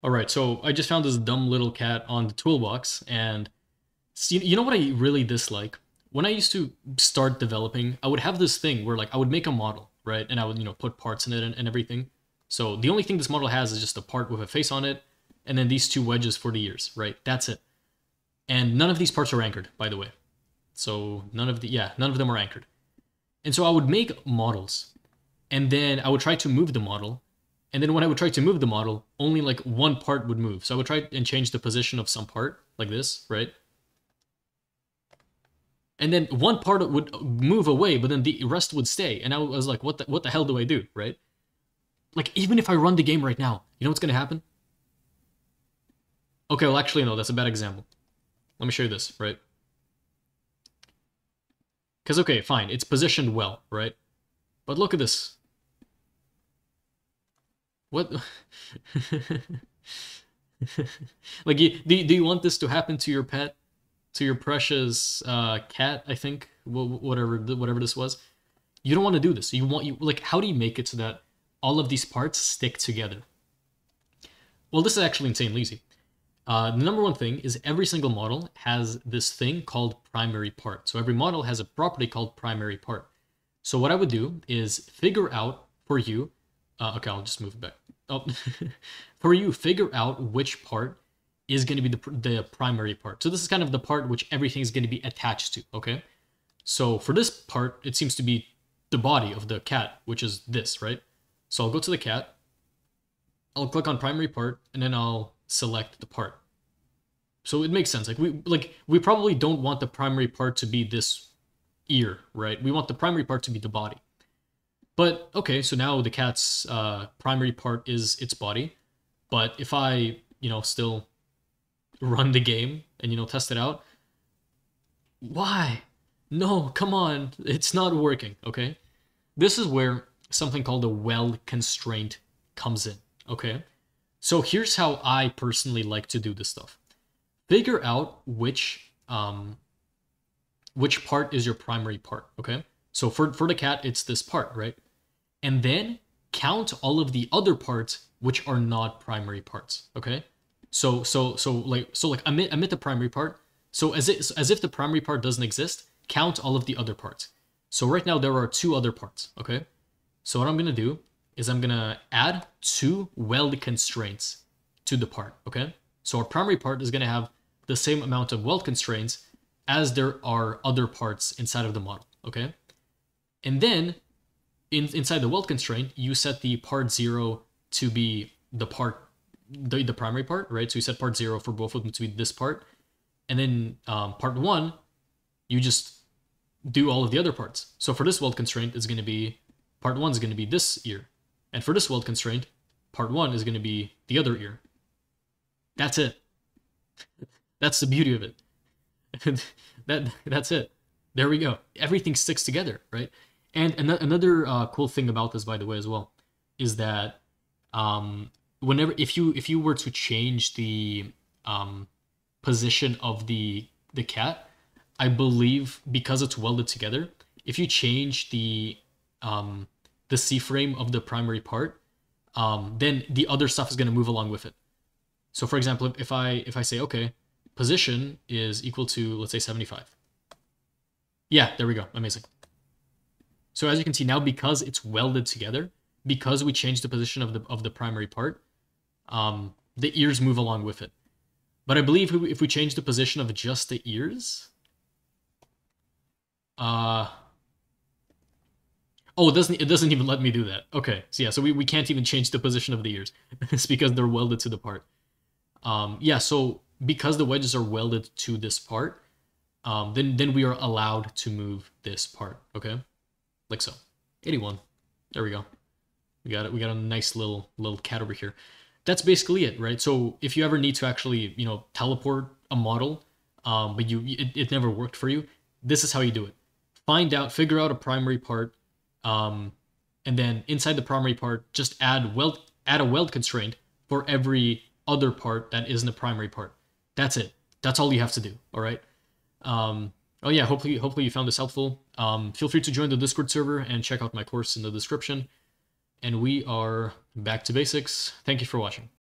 All right, so I just found this dumb little cat on the toolbox, and you know what I really dislike? When I used to start developing, I would have this thing where like I would make a model, right? And I would, you know, put parts in it and, and everything. So the only thing this model has is just a part with a face on it, and then these two wedges for the ears, right? That's it. And none of these parts are anchored, by the way. So none of the, yeah, none of them are anchored. And so I would make models, and then I would try to move the model, and then when I would try to move the model, only like one part would move. So I would try and change the position of some part, like this, right? And then one part would move away, but then the rest would stay. And I was like, what the, what the hell do I do, right? Like, even if I run the game right now, you know what's going to happen? Okay, well, actually, no, that's a bad example. Let me show you this, right? Because, okay, fine, it's positioned well, right? But look at this. What? like, you, do, do you want this to happen to your pet? To your precious uh, cat, I think? Whatever, whatever this was. You don't want to do this. You want, you like, how do you make it so that all of these parts stick together? Well, this is actually insanely easy. Uh, the number one thing is every single model has this thing called primary part. So every model has a property called primary part. So what I would do is figure out for you uh, okay, I'll just move it back. Oh, for you, figure out which part is going to be the, the primary part. So this is kind of the part which everything is going to be attached to, okay? So for this part, it seems to be the body of the cat, which is this, right? So I'll go to the cat, I'll click on primary part, and then I'll select the part. So it makes sense. Like we like we probably don't want the primary part to be this ear, right? We want the primary part to be the body. But okay, so now the cat's uh, primary part is its body. But if I, you know, still run the game and, you know, test it out, why? No, come on. It's not working, okay? This is where something called a weld constraint comes in, okay? So here's how I personally like to do this stuff. Figure out which um, which part is your primary part, okay? So for, for the cat, it's this part, right? And then count all of the other parts which are not primary parts. Okay, so so so like so like omit omit the primary part. So as it as if the primary part doesn't exist, count all of the other parts. So right now there are two other parts. Okay, so what I'm gonna do is I'm gonna add two weld constraints to the part. Okay, so our primary part is gonna have the same amount of weld constraints as there are other parts inside of the model. Okay, and then in, inside the weld constraint, you set the part zero to be the part, the, the primary part, right? So you set part zero for both of them to be this part. And then um, part one, you just do all of the other parts. So for this weld constraint, it's going to be, part one is going to be this ear. And for this weld constraint, part one is going to be the other ear. That's it. That's the beauty of it. that that's it. There we go. Everything sticks together, right? And another uh, cool thing about this, by the way, as well, is that um, whenever if you if you were to change the um, position of the the cat, I believe because it's welded together, if you change the um, the C frame of the primary part, um, then the other stuff is going to move along with it. So, for example, if I if I say okay, position is equal to let's say seventy five. Yeah, there we go. Amazing. So as you can see now, because it's welded together, because we changed the position of the of the primary part, um, the ears move along with it. But I believe if we change the position of just the ears, uh, oh, it doesn't it doesn't even let me do that. Okay, so yeah, so we, we can't even change the position of the ears. it's because they're welded to the part. Um, yeah, so because the wedges are welded to this part, um, then then we are allowed to move this part. Okay like so. 81. There we go. We got it. We got a nice little little cat over here. That's basically it, right? So if you ever need to actually, you know, teleport a model, um, but you it, it never worked for you, this is how you do it. Find out, figure out a primary part, um, and then inside the primary part, just add weld add a weld constraint for every other part that isn't a primary part. That's it. That's all you have to do. All right. Um, oh yeah, hopefully hopefully you found this helpful. Um, feel free to join the Discord server and check out my course in the description. And we are back to basics. Thank you for watching.